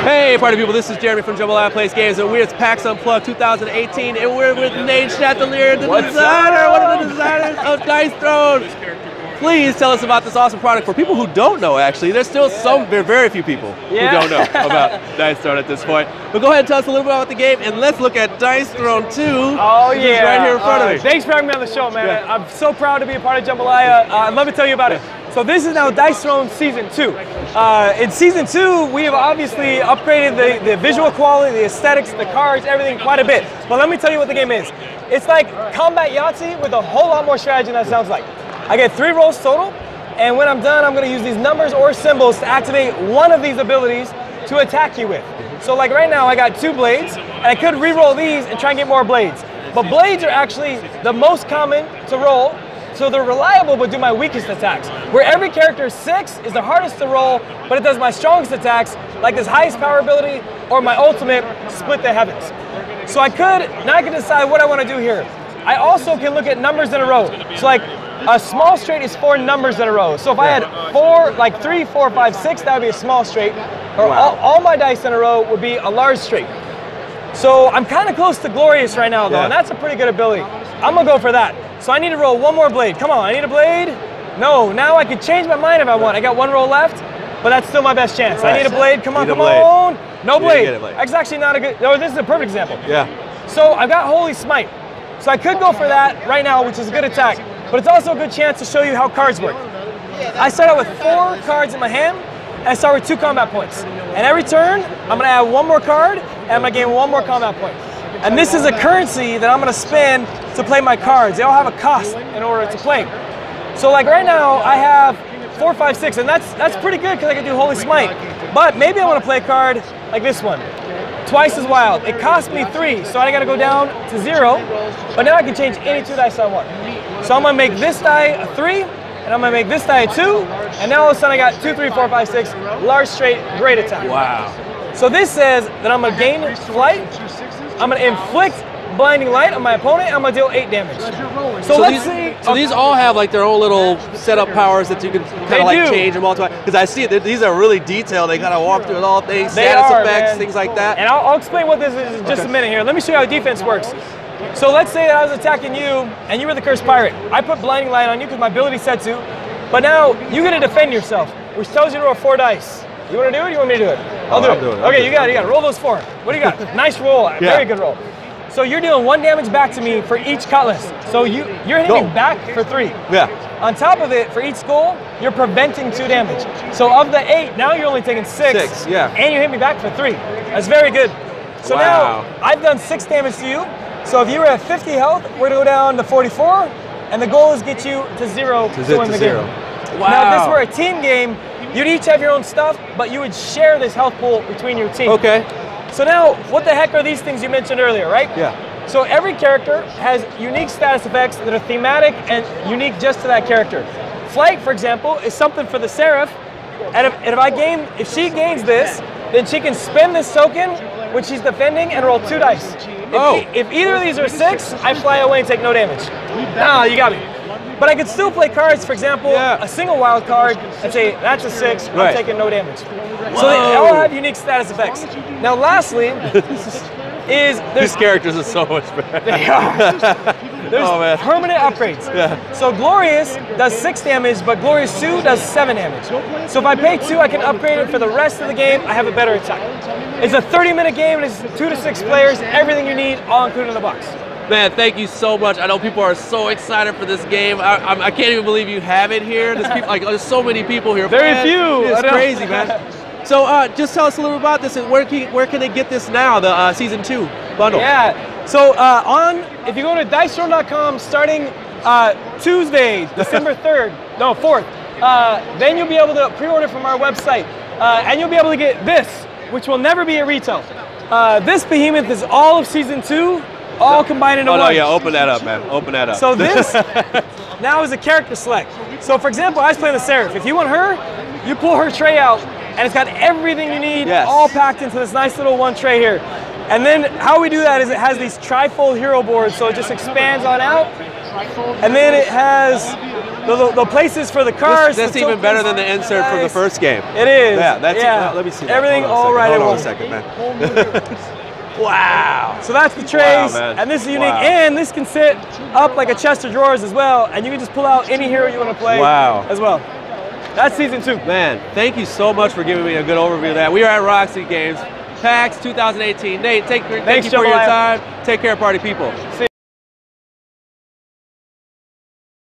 Hey, party people, this is Jeremy from Jambalaya Plays Games, and we're at PAX Unplugged 2018, and we're with Nate Chatillon, the What's designer, up? one of the designers of Dice Throne. Please tell us about this awesome product for people who don't know, actually. There's still some, there are very few people Yeah. who don't know about Dice Throne at this point. But go ahead and tell us a little bit about the game, and let's look at Dice Throne 2. Oh yeah, right here in front Uh, of me. Thanks for having me on the show, man. Yeah. I'm so proud to be a part of Jambalaya. Uh, I'd love to tell you about it. So this is now Dice Throne Season 2. Uh, in Season 2, we have obviously upgraded the, the visual quality, the aesthetics, the cards, everything quite a bit. But let me tell you what the game is. It's like Combat Yahtzee with a whole lot more strategy than that sounds like. I get three rolls total, and when I'm done, I'm gonna use these numbers or symbols to activate one of these abilities to attack you with. So like right now, I got two blades, and I could re-roll these and try and get more blades. But blades are actually the most common to roll, so they're reliable but do my weakest attacks. Where every character six is the hardest to roll, but it does my strongest attacks, like this highest power ability or my ultimate, split the heavens. So I could, now I can decide what I want to do here. I also can look at numbers in a row. So like a small straight is four numbers in a row. So if I had four, like three, four, five, six, that would be a small straight. Or all, all my dice in a row would be a large straight. So I'm kind of close to Glorious right now, though, Yeah. and that's a pretty good ability. I'm gonna go for that. So I need to roll one more blade. Come on, I need a blade. No, now I could change my mind if I want. I got one roll left, but that's still my best chance. I need a blade. Come on, come blade. on. No blade. a blade. That's actually not a good. No, this is a perfect example. Yeah. So I've got Holy Smite. So I could go for that right now, which is a good attack, but it's also a good chance to show you how cards work. I start out with four cards in my hand, and I start with two combat points. And every turn, I'm gonna add one more card, and I'm gonna gain one more combat point. And this is a currency that I'm gonna spend to play my cards. They all have a cost in order to play. So like right now, I have four, five, six, and that's that's pretty good because I can do Holy Smite. But maybe I want to play a card like this one, twice as wild. It cost me three, so I got to go down to zero. But now I can change any two dice I want. So I'm gonna make this die a three, and I'm gonna make this die a two, and now all of a sudden I got two, three, four, five, six, large straight, great attack. Wow. So this says that I'm gonna gain flight, I'm gonna inflict blinding light on my opponent, I'm gonna deal eight damage. So, So, let's these, see. so these all have like their own little setup powers that you can kind of like do. change and multiply. Because I see it, these are really detailed. They kind of walk through all things, They status are, effects, man. things like that. And I'll, I'll explain what this is in just a minute here. Let me show you how defense works. So let's say that I was attacking you and you were the cursed pirate. I put blinding light on you because my ability said to, but now you get to defend yourself, which tells you to roll four dice. You want to do it? You want me to do it? I'll Oh, do I'm it. doing it, I'm Okay, doing you got it. You got it. Roll those four. What do you got? nice roll. Very good roll. So you're dealing one damage back to me for each cutlass. So you you're hitting Go. me back for three. yeah. On top of it, for each goal, you're preventing two damage. So of the eight, now you're only taking six. Six, yeah. And you hit me back for three. That's very good. So Wow. now I've done six damage to you. So if you were at 50 health, we're gonna go down to 44, and the goal is get you to zero to, zip win to the zero. game. Wow. Now if this were a team game, you'd each have your own stuff, but you would share this health pool between your team. Okay. So now, what the heck are these things you mentioned earlier, right? Yeah. So every character has unique status effects that are thematic and unique just to that character. Flight, for example, is something for the Seraph, and if, and if I gain, if she gains this, then she can spend this token which she's defending and roll two dice. If, Oh. e- if either of these are six, I fly away and take no damage. Ah, you got me. But I could still play cards, for example, Yeah. a single wild card, and say, that's a six, Right. I'm taking no damage. So they all have unique status effects. Now lastly, is These characters are so much better. they are. There's Oh, man. permanent upgrades. Yeah. So Glorious does six damage, but Glorious 2 does seven damage. So if I pay two, I can upgrade it for the rest of the game. I have a better attack. It's a 30 minute game, and it's two to six players, everything you need, all included in the box. Man, thank you so much. I know people are so excited for this game. I, I, I can't even believe you have it here. There's, people, like, there's so many people here. Very Man, few. It's crazy, man. So uh, just tell us a little about this and where can, where can they get this now, the uh, season two bundle? Yeah. So uh, on, if you go to dicethrone.com starting uh, Tuesday, December 3rd, no, 4th, uh, then you'll be able to pre-order from our website. Uh, and you'll be able to get this, which will never be at retail. Uh, this behemoth is all of season two, all combined into Oh, one. no, yeah, open that up, man. Open that up. So this now is a character select. So for example, I was playing the Seraph. If you want her, you pull her tray out, and it's got everything you need, Yes. all packed into this nice little one tray here. And then how we do that is it has these trifold hero boards, so it just expands on out. and then it has the, the, the places for the cars. This, that's the even better than the insert from the first game. It is. Yeah, that's yeah. uh, let me see. that. Everything Hold on a second. Hold on a second, man. wow. So that's the trays, man. and this is unique. Wow. And this can sit up like a chest of drawers as well, and you can just pull out any hero you want to play Wow. as well. That's season two. Man, thank you so much for giving me a good overview of that. We are at Roxley Games, PAX 2018. Nate, take, thank Thanks, you for your time. Take care, party people. See